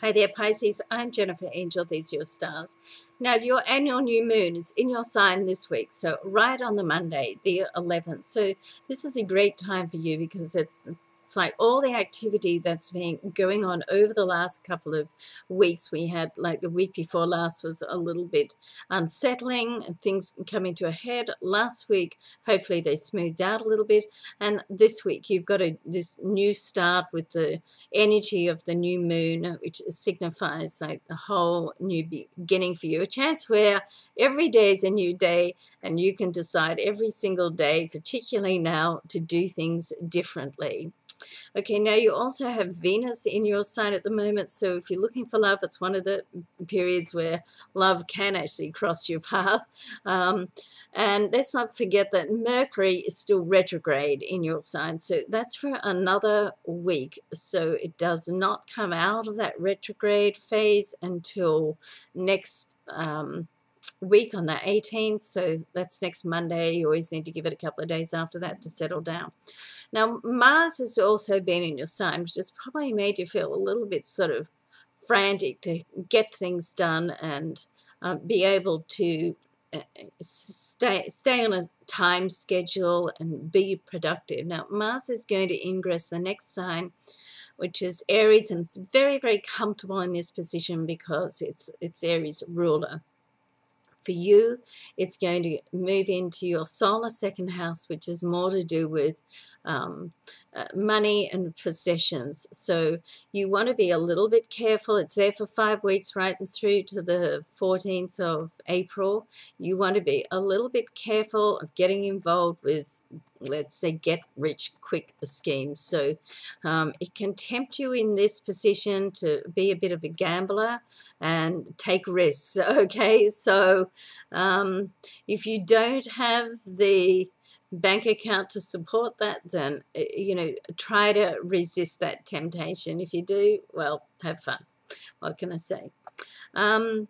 Hi there, Pisces. I'm Jennifer Angel. These are your stars. Now, your annual new moon is in your sign this week, so right on the Monday, the 11th. So, this is a great time for you because it's it's like all the activity that's been going on over the last couple of weeks. We had, like, the week before last was a little bit unsettling and things coming to a head. Last week, hopefully, they smoothed out a little bit. And this week, you've got a, this new start with the energy of the new moon, which signifies like the whole new beginning for you. A chance where every day is a new day and you can decide every single day, particularly now, to do things differently. Okay, now you also have Venus in your sign at the moment, so if you're looking for love, it's one of the periods where love can actually cross your path. Um, and let's not forget that Mercury is still retrograde in your sign, so that's for another week. So it does not come out of that retrograde phase until next um, week on the 18th, so that's next Monday. You always need to give it a couple of days after that to settle down. Now, Mars has also been in your sign, which has probably made you feel a little bit sort of frantic to get things done and uh, be able to uh, stay, stay on a time schedule and be productive. Now, Mars is going to ingress the next sign, which is Aries, and it's very, very comfortable in this position because it's, it's Aries ruler for you, it's going to move into your solar second house, which is more to do with um, uh, money and possessions. So you want to be a little bit careful. It's there for five weeks, right through to the 14th of April. You want to be a little bit careful of getting involved with, let's say, get rich quick schemes. So um, it can tempt you in this position to be a bit of a gambler and take risks. Okay, so um, if you don't have the bank account to support that, then, eh, you know, try to resist that temptation. If you do, well, have fun. What can I say? Um,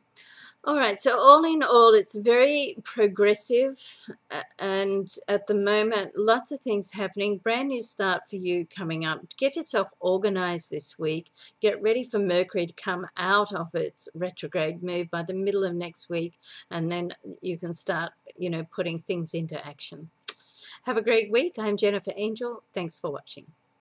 all right, so all in all, it's very progressive, and at the moment, lots of things happening. Brand new start for you coming up. Get yourself organized this week. Get ready for Mercury to come out of its retrograde move by the middle of next week, and then you can start, you know, putting things into action. Have a great week. I'm Jennifer Angel. Thanks for watching.